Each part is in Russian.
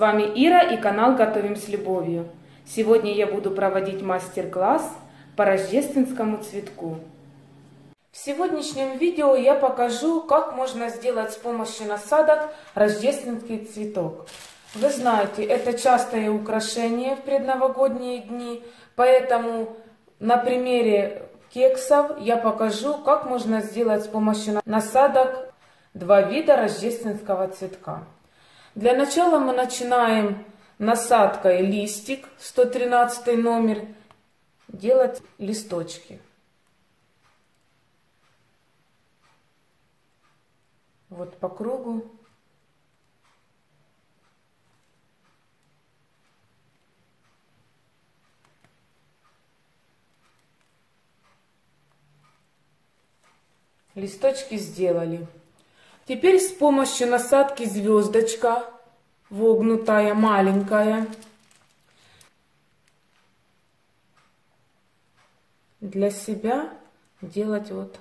вами Ира и канал Готовим с любовью. Сегодня я буду проводить мастер-класс по рождественскому цветку. В сегодняшнем видео я покажу, как можно сделать с помощью насадок рождественский цветок. Вы знаете, это частое украшение в предновогодние дни, поэтому на примере кексов я покажу, как можно сделать с помощью насадок два вида рождественского цветка. Для начала мы начинаем насадкой листик, 113 номер, делать листочки. Вот по кругу. Листочки сделали. Теперь с помощью насадки звездочка, вогнутая, маленькая, для себя делать вот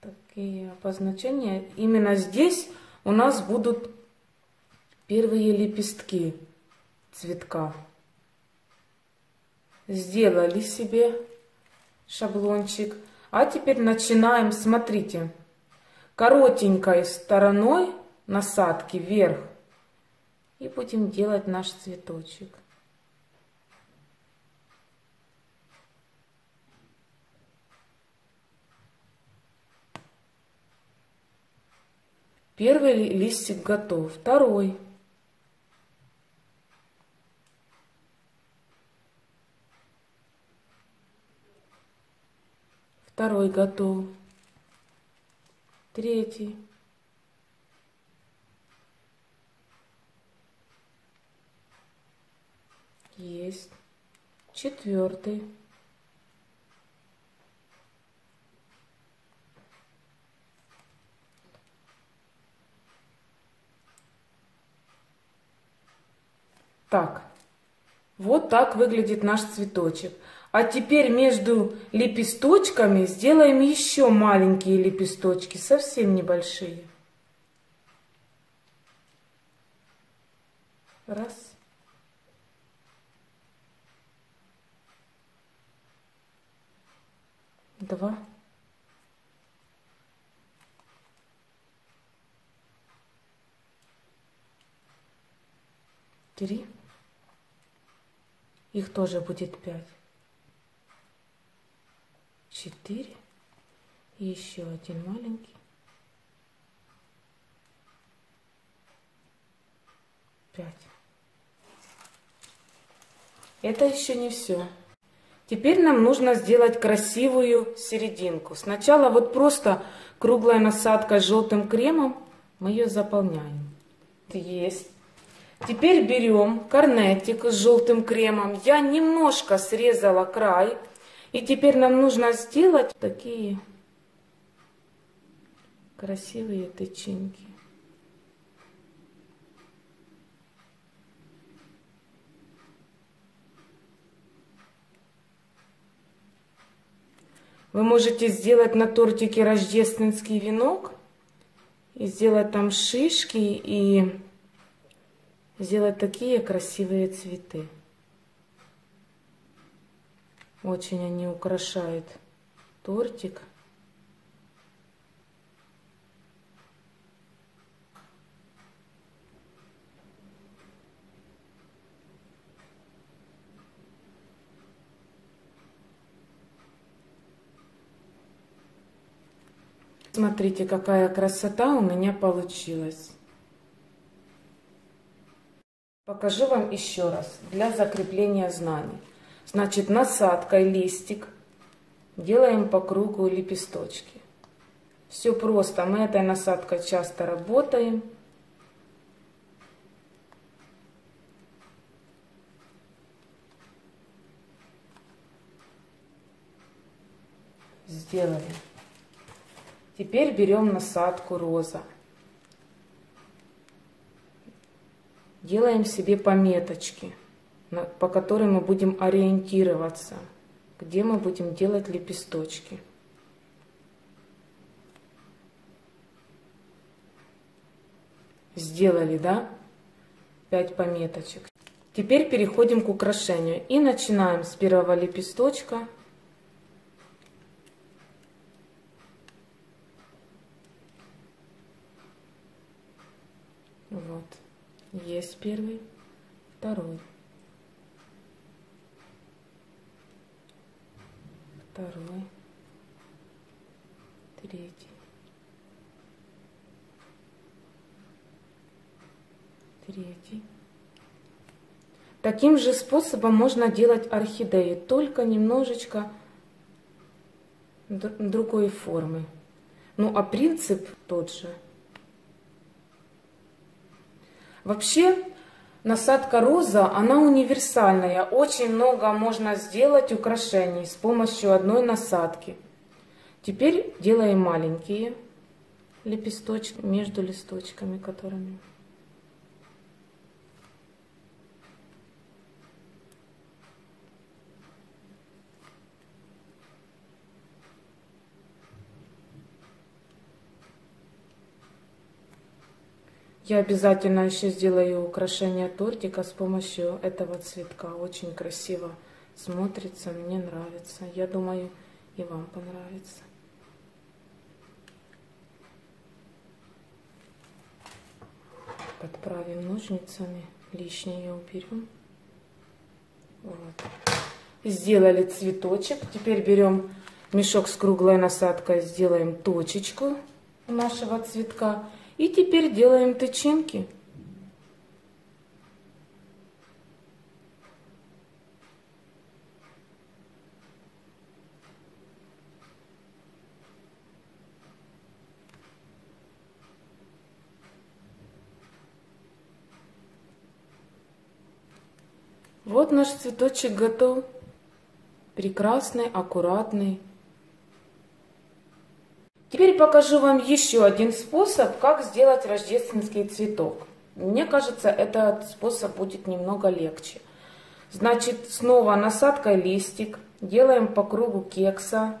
такие обозначения. Именно здесь у нас будут первые лепестки цветка. Сделали себе шаблончик. А теперь начинаем, смотрите, коротенькой стороной насадки вверх. И будем делать наш цветочек. Первый листик готов, второй. Второй готов. Третий. Есть. Четвертый. Так, вот так выглядит наш цветочек. А теперь между лепесточками сделаем еще маленькие лепесточки, совсем небольшие. Раз. Два. Три. Их тоже будет пять четыре и еще один маленький. Пять. Это еще не все. Теперь нам нужно сделать красивую серединку. Сначала вот просто круглая насадка с желтым кремом. Мы ее заполняем. Есть. Теперь берем корнетик с желтым кремом. Я немножко срезала край и теперь нам нужно сделать такие красивые тычинки. Вы можете сделать на тортике рождественский венок и сделать там шишки и сделать такие красивые цветы. Очень они украшают тортик. Смотрите, какая красота у меня получилась. Покажу вам еще раз для закрепления знаний. Значит, насадкой листик делаем по кругу лепесточки. Все просто. Мы этой насадкой часто работаем. Сделали. Теперь берем насадку роза. Делаем себе пометочки по которой мы будем ориентироваться, где мы будем делать лепесточки. сделали, да? 5 пометочек. Теперь переходим к украшению и начинаем с первого лепесточка. Вот, есть первый, второй. Второй, третий. третий. Таким же способом можно делать орхидеи, только немножечко другой формы. Ну а принцип тот же. Вообще насадка роза, она универсальная. Очень много можно сделать украшений с помощью одной насадки. Теперь делаем маленькие лепесточки между листочками, которыми Я обязательно еще сделаю украшение тортика с помощью этого цветка. Очень красиво смотрится, мне нравится. Я думаю, и вам понравится. Подправим ножницами, лишнее уберем. Вот. Сделали цветочек. Теперь берем мешок с круглой насадкой, сделаем точечку нашего цветка. И теперь делаем тычинки. Вот наш цветочек готов. Прекрасный, аккуратный. Теперь покажу вам еще один способ, как сделать рождественский цветок. Мне кажется, этот способ будет немного легче. Значит, снова насадка листик. Делаем по кругу кекса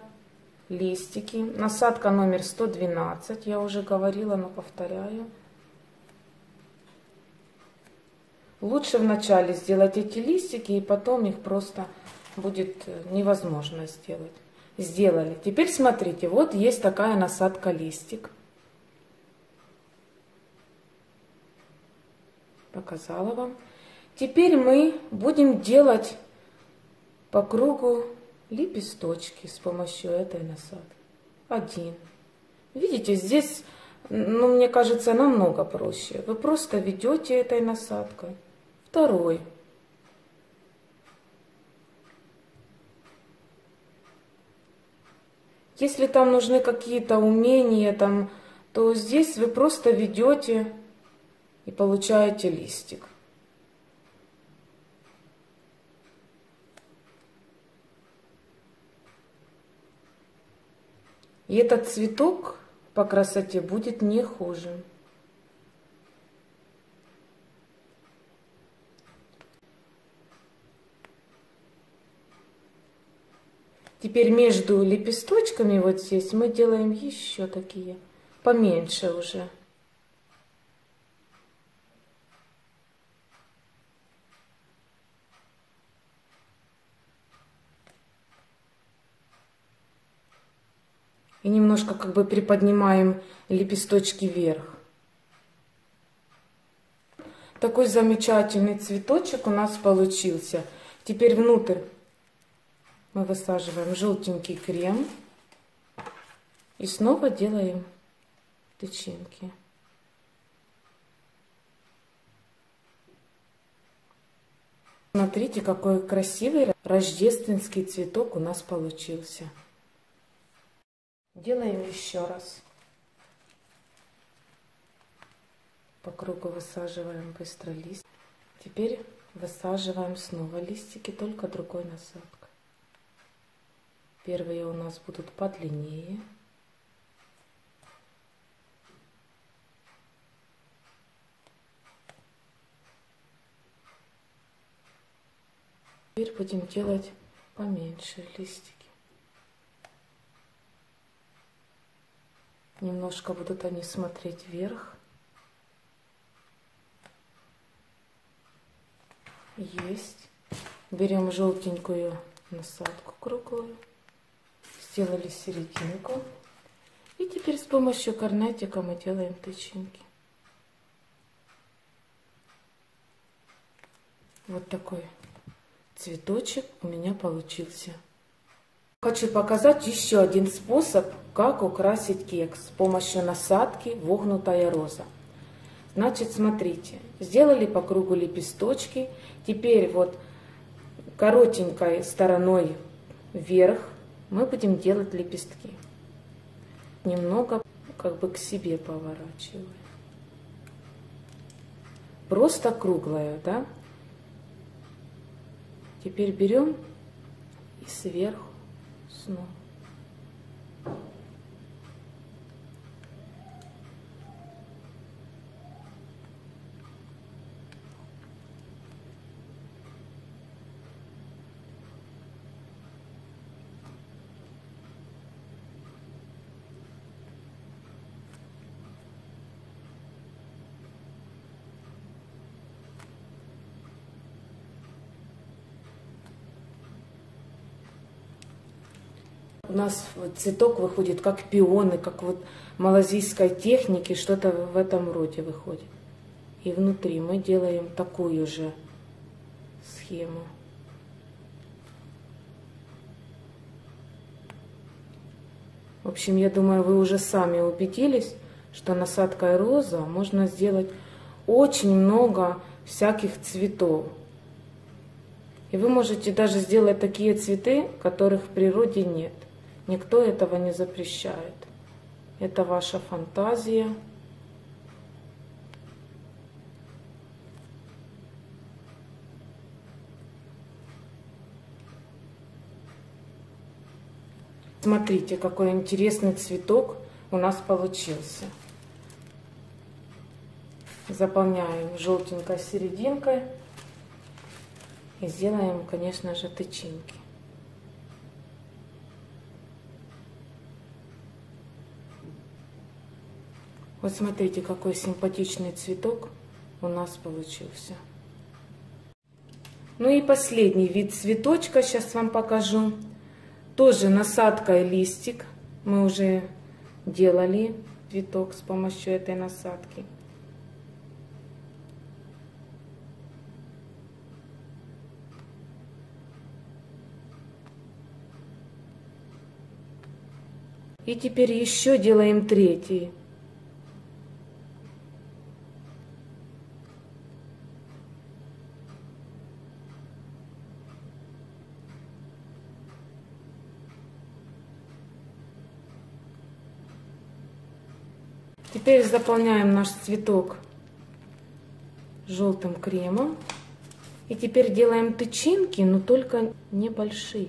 листики. Насадка номер 112, я уже говорила, но повторяю. Лучше вначале сделать эти листики, и потом их просто будет невозможно сделать сделали. Теперь смотрите, вот есть такая насадка листик. Показала вам. Теперь мы будем делать по кругу лепесточки с помощью этой насадки. Один. Видите, здесь, ну, мне кажется, намного проще. Вы просто ведете этой насадкой. Второй. Если там нужны какие-то умения, там, то здесь вы просто ведете и получаете листик. И этот цветок по красоте будет не хуже. Теперь между лепесточками вот здесь мы делаем еще такие, поменьше уже. И немножко как бы приподнимаем лепесточки вверх. Такой замечательный цветочек у нас получился. Теперь внутрь мы высаживаем желтенький крем и снова делаем тычинки. Смотрите, какой красивый рождественский цветок у нас получился. Делаем еще раз. По кругу высаживаем быстро лист. Теперь высаживаем снова листики, только другой насадкой. Первые у нас будут подлиннее. Теперь будем делать поменьше листики. Немножко будут они смотреть вверх. Есть. Берем желтенькую насадку круглую. Сделали серединку. И теперь с помощью корнетика мы делаем тычинки. Вот такой цветочек у меня получился. Хочу показать еще один способ, как украсить кекс с помощью насадки вогнутая роза. Значит, смотрите, сделали по кругу лепесточки, теперь вот коротенькой стороной вверх мы будем делать лепестки. Немного как бы к себе поворачивая. Просто круглая, да? Теперь берем и сверху снова. У нас цветок выходит как пионы, как вот малазийской техники, что-то в этом роде выходит. И внутри мы делаем такую же схему. В общем, я думаю, вы уже сами убедились, что насадкой роза можно сделать очень много всяких цветов. И вы можете даже сделать такие цветы, которых в природе нет. Никто этого не запрещает. Это ваша фантазия. Смотрите, какой интересный цветок у нас получился. Заполняем желтенькой серединкой и сделаем, конечно же, тычинки. Вот смотрите, какой симпатичный цветок у нас получился. Ну и последний вид цветочка сейчас вам покажу. Тоже насадка и листик. Мы уже делали цветок с помощью этой насадки. И теперь еще делаем третий. Теперь заполняем наш цветок желтым кремом. И теперь делаем тычинки, но только небольшие.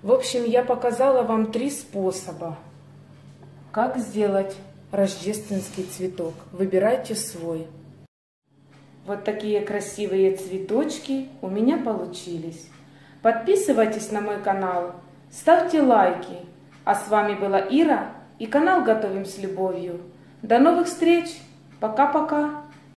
В общем, я показала вам три способа, как сделать рождественский цветок. Выбирайте свой. Вот такие красивые цветочки у меня получились. Подписывайтесь на мой канал, ставьте лайки. А с вами была Ира и канал Готовим с любовью. До новых встреч. Пока-пока.